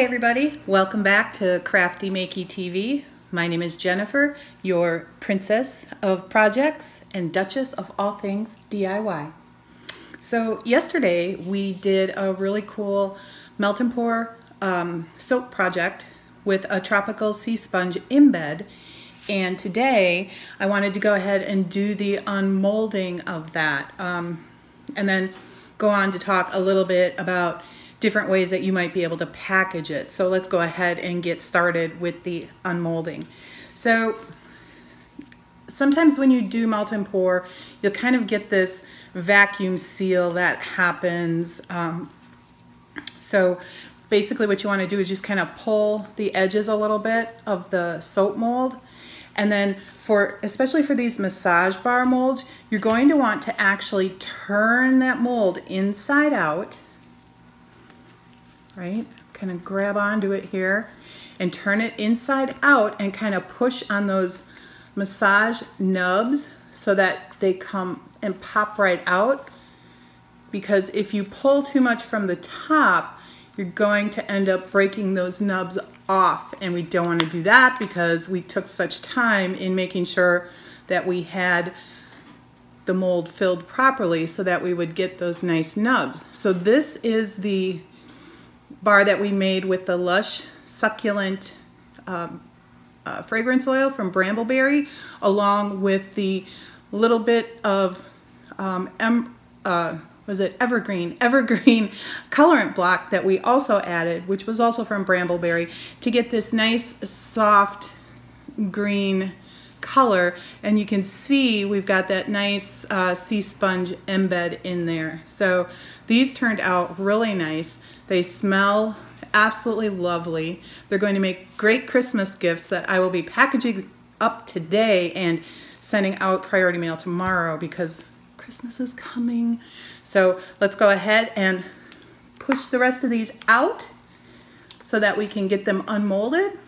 Hey everybody, welcome back to Crafty Makey TV. My name is Jennifer, your princess of projects and duchess of all things DIY. So yesterday we did a really cool melt and pour um, soap project with a tropical sea sponge embed and today I wanted to go ahead and do the unmolding of that um, and then go on to talk a little bit about different ways that you might be able to package it. So let's go ahead and get started with the unmolding. So sometimes when you do melt and pour, you'll kind of get this vacuum seal that happens. Um, so basically what you want to do is just kind of pull the edges a little bit of the soap mold. And then for, especially for these massage bar molds, you're going to want to actually turn that mold inside out right? Kind of grab onto it here and turn it inside out and kind of push on those massage nubs so that they come and pop right out. Because if you pull too much from the top, you're going to end up breaking those nubs off and we don't want to do that because we took such time in making sure that we had the mold filled properly so that we would get those nice nubs. So this is the bar that we made with the Lush Succulent um, uh, Fragrance Oil from Brambleberry, along with the little bit of um, em, uh, was it Evergreen, Evergreen colorant block that we also added, which was also from Brambleberry, to get this nice soft green color and you can see we've got that nice uh, sea sponge embed in there. So these turned out really nice. They smell absolutely lovely. They're going to make great Christmas gifts that I will be packaging up today and sending out priority mail tomorrow because Christmas is coming. So let's go ahead and push the rest of these out so that we can get them unmolded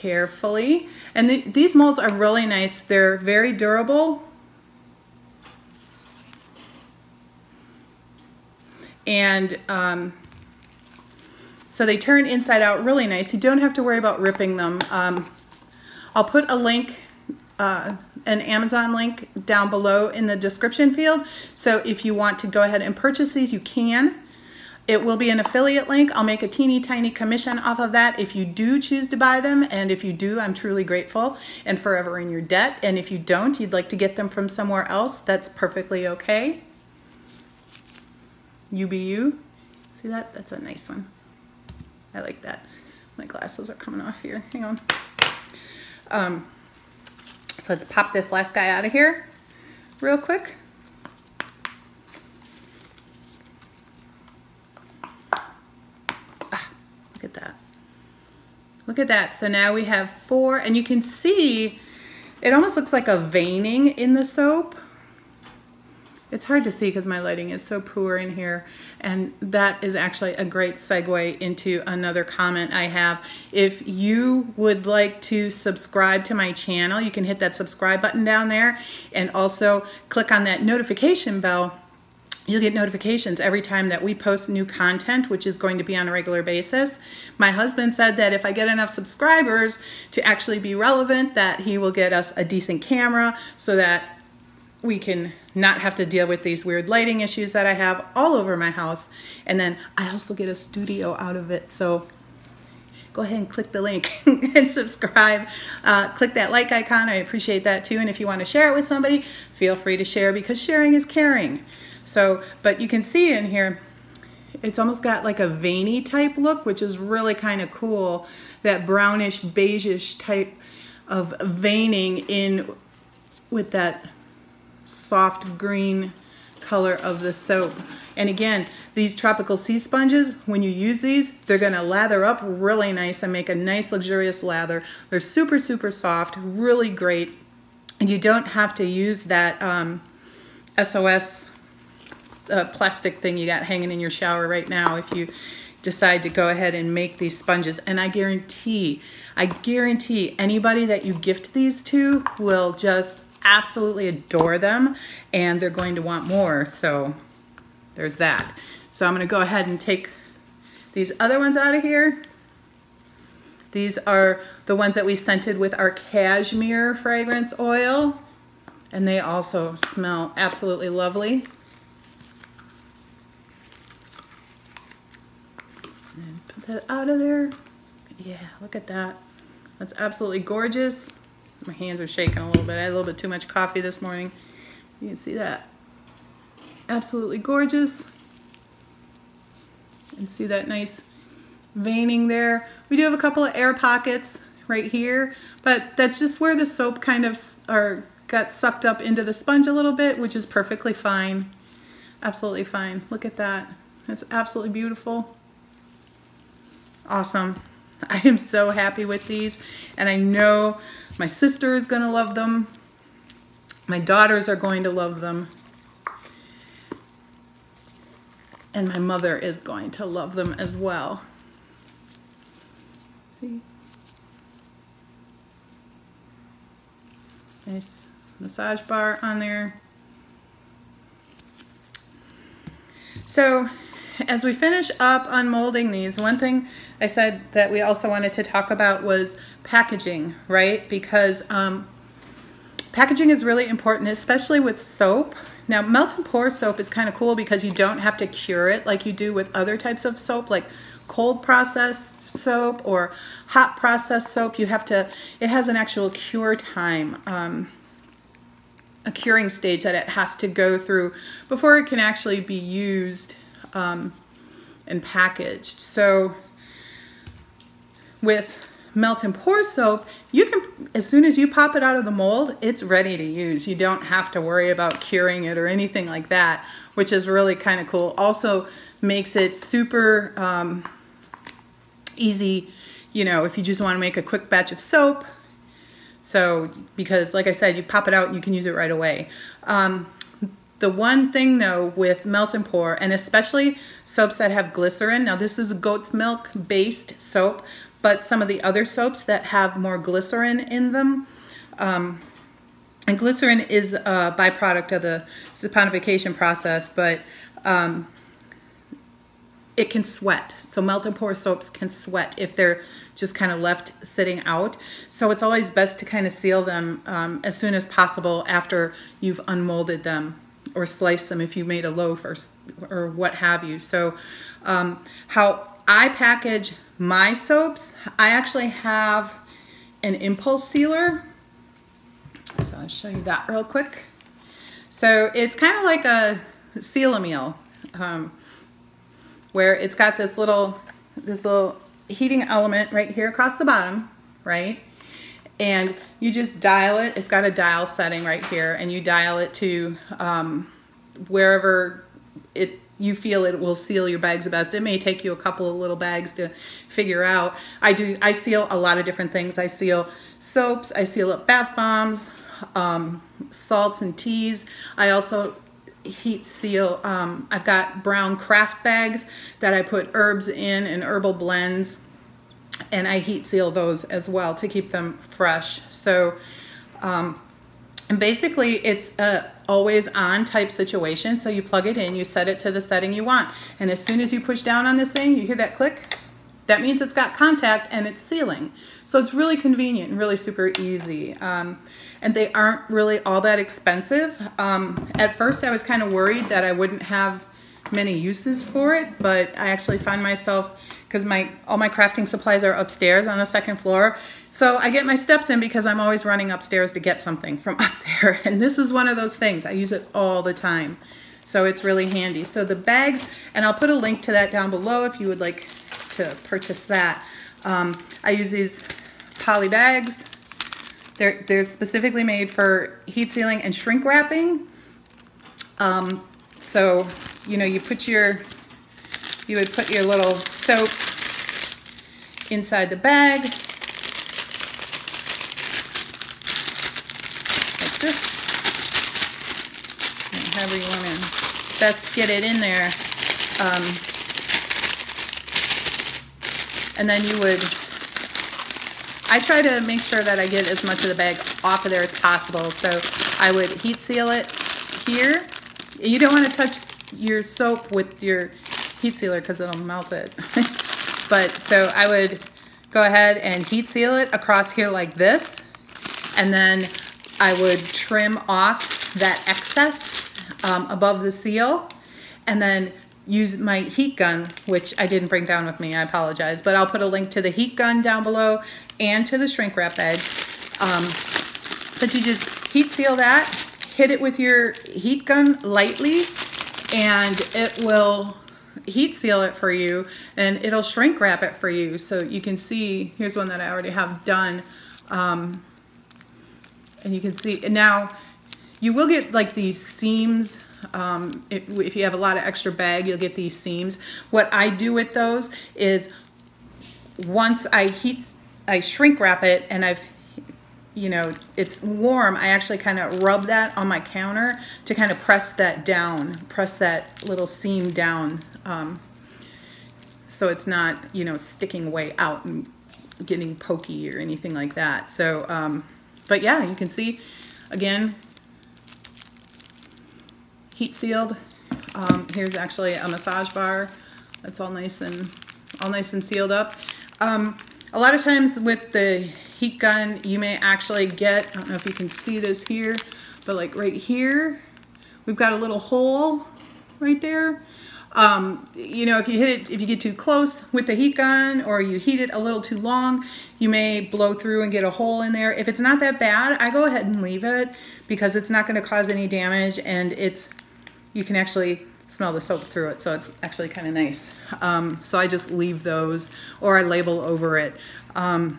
carefully. And the, these molds are really nice. They're very durable. And um, so they turn inside out really nice. You don't have to worry about ripping them. Um, I'll put a link, uh, an Amazon link down below in the description field. So if you want to go ahead and purchase these, you can. It will be an affiliate link. I'll make a teeny tiny commission off of that if you do choose to buy them. And if you do, I'm truly grateful and forever in your debt. And if you don't, you'd like to get them from somewhere else, that's perfectly okay. UBU. See that? That's a nice one. I like that. My glasses are coming off here. Hang on. Um, so let's pop this last guy out of here real quick. Look at that. Look at that. So now we have four, and you can see it almost looks like a veining in the soap. It's hard to see because my lighting is so poor in here. And that is actually a great segue into another comment I have. If you would like to subscribe to my channel, you can hit that subscribe button down there and also click on that notification bell You'll get notifications every time that we post new content, which is going to be on a regular basis. My husband said that if I get enough subscribers to actually be relevant, that he will get us a decent camera so that we can not have to deal with these weird lighting issues that I have all over my house. And then I also get a studio out of it. So go ahead and click the link and subscribe. Uh, click that like icon. I appreciate that too. And if you want to share it with somebody, feel free to share because sharing is caring. So, but you can see in here, it's almost got like a veiny type look, which is really kind of cool. That brownish, beigeish type of veining in with that soft green color of the soap. And again, these tropical sea sponges, when you use these, they're gonna lather up really nice and make a nice luxurious lather. They're super, super soft, really great. And you don't have to use that um, SOS uh, plastic thing you got hanging in your shower right now if you decide to go ahead and make these sponges. And I guarantee, I guarantee anybody that you gift these to will just absolutely adore them and they're going to want more. So there's that. So I'm gonna go ahead and take these other ones out of here. These are the ones that we scented with our cashmere fragrance oil. And they also smell absolutely lovely. And put that out of there. Yeah, look at that. That's absolutely gorgeous. My hands are shaking a little bit. I had a little bit too much coffee this morning. You can see that. Absolutely gorgeous. And see that nice veining there. We do have a couple of air pockets right here, but that's just where the soap kind of or got sucked up into the sponge a little bit, which is perfectly fine. Absolutely fine. Look at that. That's absolutely beautiful. Awesome. I am so happy with these and I know my sister is going to love them. My daughters are going to love them. And my mother is going to love them as well. See? Nice massage bar on there. So as we finish up unmolding these, one thing I said that we also wanted to talk about was packaging, right? Because um, packaging is really important, especially with soap. Now, melt and pour soap is kind of cool because you don't have to cure it like you do with other types of soap, like cold process soap or hot process soap. You have to, it has an actual cure time. Um, a curing stage that it has to go through before it can actually be used um, and packaged. So with melt and pour soap, you can, as soon as you pop it out of the mold, it's ready to use. You don't have to worry about curing it or anything like that, which is really kind of cool. Also makes it super um, easy, you know, if you just want to make a quick batch of soap. So, because like I said, you pop it out you can use it right away. Um, the one thing though with melt and pour, and especially soaps that have glycerin, now this is a goat's milk based soap, but some of the other soaps that have more glycerin in them, um, and glycerin is a byproduct of the saponification process, but um, it can sweat. So melt and pour soaps can sweat if they're just kind of left sitting out. So it's always best to kind of seal them um, as soon as possible after you've unmolded them or slice them if you made a loaf or, or what have you. So um, how I package my soaps, I actually have an impulse sealer. So I'll show you that real quick. So it's kind of like a seal-a-meal um, where it's got this little, this little heating element right here across the bottom, right? And you just dial it. It's got a dial setting right here and you dial it to um, wherever it you feel it will seal your bags the best. It may take you a couple of little bags to figure out. I do. I seal a lot of different things. I seal soaps. I seal up bath bombs, um, salts and teas. I also heat seal. Um, I've got brown craft bags that I put herbs in and herbal blends and I heat seal those as well to keep them fresh. So, um, and basically it's a always on type situation. So you plug it in, you set it to the setting you want. And as soon as you push down on this thing, you hear that click, that means it's got contact and it's sealing. So it's really convenient and really super easy. Um, and they aren't really all that expensive. Um, at first I was kind of worried that I wouldn't have many uses for it, but I actually find myself because my all my crafting supplies are upstairs on the second floor. So I get my steps in because I'm always running upstairs to get something from up there. And this is one of those things. I use it all the time. So it's really handy. So the bags, and I'll put a link to that down below if you would like to purchase that. Um, I use these poly bags. They're, they're specifically made for heat sealing and shrink wrapping. Um, so, you know, you put your you would put your little soap inside the bag. Like this. And however you want to best get it in there. Um, and then you would, I try to make sure that I get as much of the bag off of there as possible. So I would heat seal it here. You don't want to touch your soap with your heat sealer because it'll melt it. but so I would go ahead and heat seal it across here like this. And then I would trim off that excess um, above the seal and then use my heat gun, which I didn't bring down with me, I apologize, but I'll put a link to the heat gun down below and to the shrink wrap bag. Um, but you just heat seal that, hit it with your heat gun lightly, and it will heat seal it for you and it'll shrink wrap it for you. So you can see here's one that I already have done. Um, and you can see now you will get like these seams. Um, if, if you have a lot of extra bag you'll get these seams. What I do with those is once I heat I shrink wrap it and I've you know, it's warm, I actually kind of rub that on my counter to kind of press that down, press that little seam down um, so it's not, you know, sticking way out and getting pokey or anything like that. So, um, but yeah, you can see, again, heat sealed. Um, here's actually a massage bar that's all nice and all nice and sealed up. Um, a lot of times with the heat gun, you may actually get, I don't know if you can see this here, but like right here, we've got a little hole right there. Um, you know, if you hit it, if you get too close with the heat gun or you heat it a little too long, you may blow through and get a hole in there. If it's not that bad, I go ahead and leave it because it's not going to cause any damage and it's, you can actually smell the soap through it, so it's actually kind of nice. Um, so I just leave those or I label over it. Um,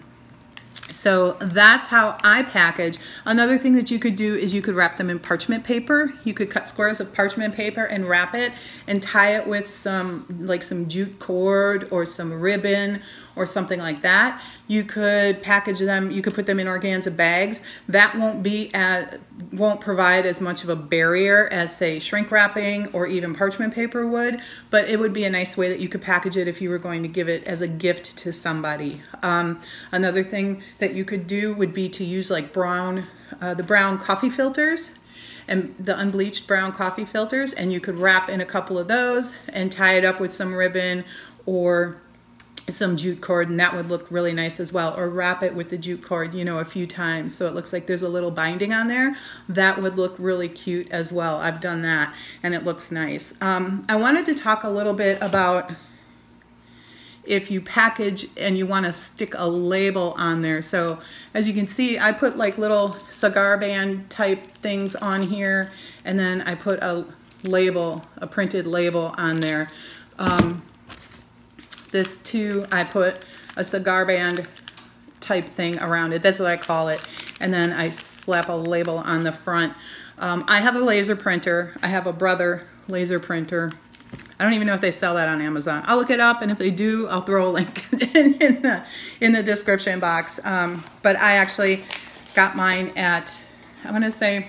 so that's how I package. Another thing that you could do is you could wrap them in parchment paper. You could cut squares of parchment paper and wrap it and tie it with some like some jute cord or some ribbon or something like that. You could package them, you could put them in organza bags. That won't be as, won't provide as much of a barrier as say shrink wrapping or even parchment paper would, but it would be a nice way that you could package it if you were going to give it as a gift to somebody. Um, another thing that you could do would be to use like brown, uh, the brown coffee filters and the unbleached brown coffee filters and you could wrap in a couple of those and tie it up with some ribbon or some jute cord and that would look really nice as well. Or wrap it with the jute cord you know a few times so it looks like there's a little binding on there. That would look really cute as well. I've done that and it looks nice. Um, I wanted to talk a little bit about if you package and you want to stick a label on there. So as you can see I put like little cigar band type things on here and then I put a label a printed label on there. Um, this too, I put a cigar band type thing around it. That's what I call it. And then I slap a label on the front. Um, I have a laser printer. I have a brother laser printer. I don't even know if they sell that on Amazon. I'll look it up, and if they do, I'll throw a link in, the, in the description box. Um, but I actually got mine at, I'm to say,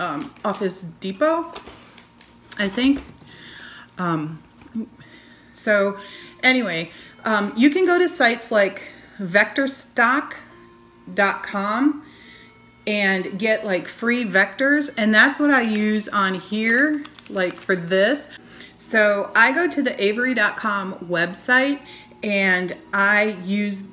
um, Office Depot, I think. Um, so anyway, um, you can go to sites like vectorstock.com and get like free vectors and that's what I use on here like for this. So I go to the avery.com website and I use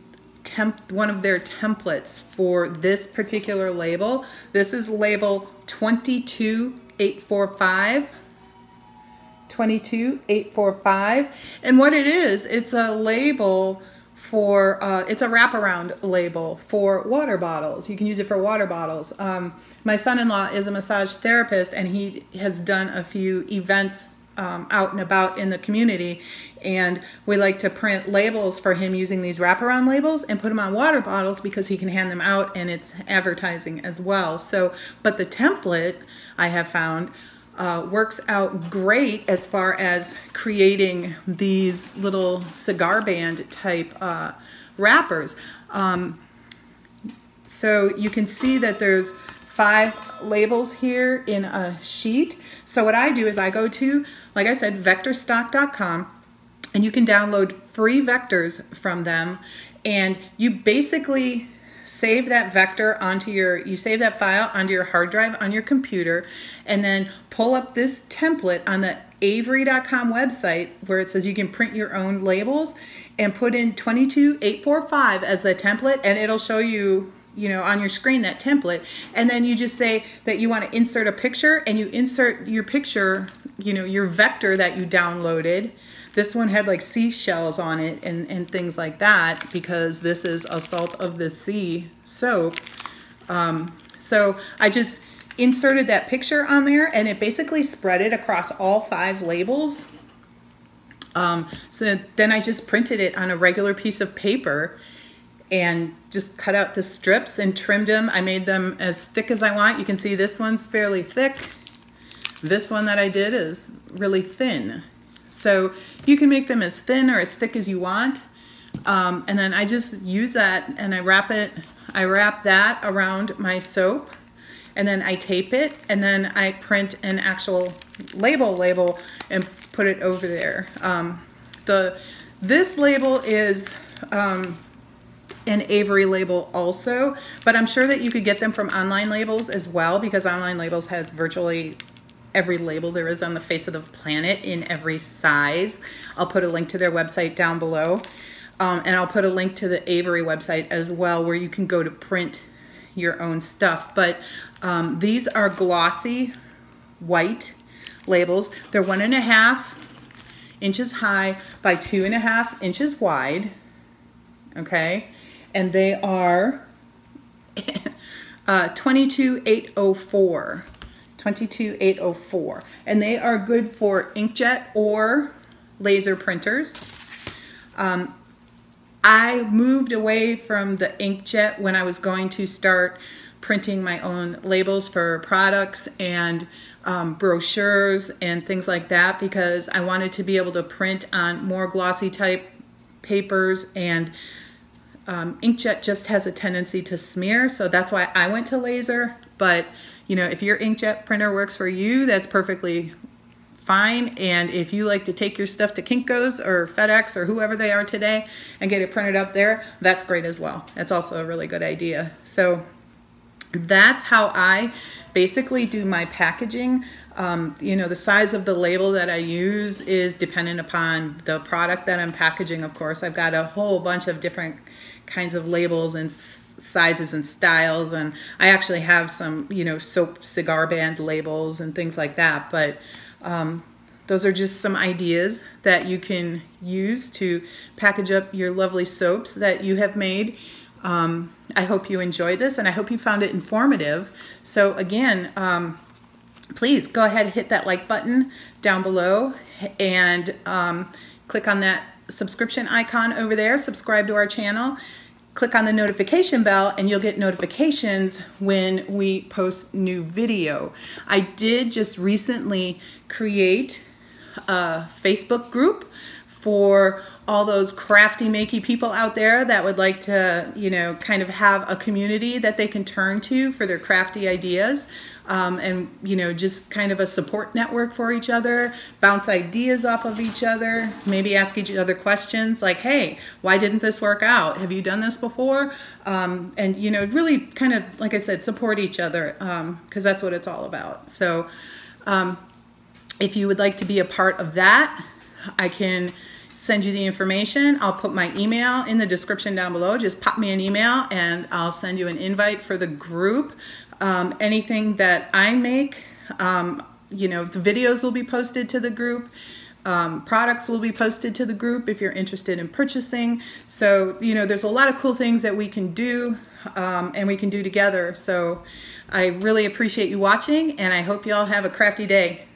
temp one of their templates for this particular label. This is label 22845 22845. And what it is, it's a label for, uh, it's a wraparound label for water bottles. You can use it for water bottles. Um, my son-in-law is a massage therapist and he has done a few events um, out and about in the community and we like to print labels for him using these wraparound labels and put them on water bottles because he can hand them out and it's advertising as well so but the template I have found uh, works out great as far as creating these little cigar band type uh, wrappers. Um, so you can see that there's five labels here in a sheet. So what I do is I go to, like I said, vectorstock.com and you can download free vectors from them and you basically save that vector onto your, you save that file onto your hard drive on your computer, and then pull up this template on the avery.com website where it says you can print your own labels and put in 22845 as the template and it'll show you you know on your screen that template. And then you just say that you want to insert a picture and you insert your picture you know your vector that you downloaded this one had like seashells on it and, and things like that because this is a salt of the sea soap um, so I just inserted that picture on there and it basically spread it across all five labels. Um, so then I just printed it on a regular piece of paper and just cut out the strips and trimmed them. I made them as thick as I want. You can see this one's fairly thick. This one that I did is really thin. So you can make them as thin or as thick as you want. Um, and then I just use that and I wrap it, I wrap that around my soap and then I tape it and then I print an actual label label and put it over there. Um, the This label is um, an Avery label also, but I'm sure that you could get them from online labels as well because online labels has virtually every label there is on the face of the planet in every size. I'll put a link to their website down below. Um, and I'll put a link to the Avery website as well where you can go to print your own stuff. But um, these are glossy white labels. They're one and a half inches high by two and a half inches wide. Okay. And they are uh, 22804. 22804. And they are good for inkjet or laser printers. Um, I moved away from the inkjet when I was going to start printing my own labels for products and um, brochures and things like that because I wanted to be able to print on more glossy type papers and um, inkjet just has a tendency to smear so that's why I went to laser but you know if your inkjet printer works for you that's perfectly fine and if you like to take your stuff to Kinko's or FedEx or whoever they are today and get it printed up there that's great as well that's also a really good idea so that's how I basically do my packaging. Um, you know, the size of the label that I use is dependent upon the product that I'm packaging, of course. I've got a whole bunch of different kinds of labels and sizes and styles, and I actually have some, you know, soap cigar band labels and things like that, but um, those are just some ideas that you can use to package up your lovely soaps that you have made. Um, I hope you enjoyed this and I hope you found it informative. So again, um, please go ahead hit that like button down below and um, click on that subscription icon over there, subscribe to our channel, click on the notification bell and you'll get notifications when we post new video. I did just recently create a Facebook group for all those crafty makey people out there that would like to you know kind of have a community that they can turn to for their crafty ideas um, and you know just kind of a support network for each other bounce ideas off of each other maybe ask each other questions like hey why didn't this work out? Have you done this before? Um, and you know really kind of like I said support each other because um, that's what it's all about. So um, if you would like to be a part of that I can send you the information. I'll put my email in the description down below. Just pop me an email and I'll send you an invite for the group. Um, anything that I make, um, you know, the videos will be posted to the group. Um, products will be posted to the group if you're interested in purchasing. So, you know, there's a lot of cool things that we can do um, and we can do together. So I really appreciate you watching and I hope you all have a crafty day.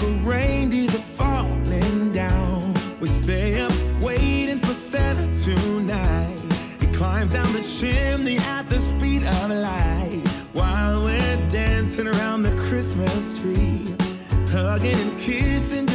the reindeers are falling down. We stay up waiting for Santa tonight. He climbs down the chimney at the speed of light while we're dancing around the Christmas tree, hugging and kissing.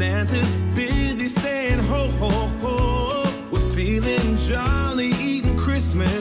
Santa's busy saying ho ho ho. We're feeling jolly eating Christmas.